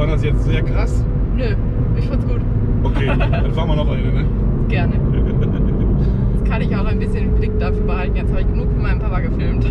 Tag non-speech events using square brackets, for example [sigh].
war das jetzt sehr krass? Nö, ich fand's gut. Okay, [laughs] dann fahren wir noch eine, ne? Gerne. [laughs] Jetzt kann ich auch ein bisschen den Blick dafür behalten. Jetzt habe ich genug von meinem Papa gefilmt.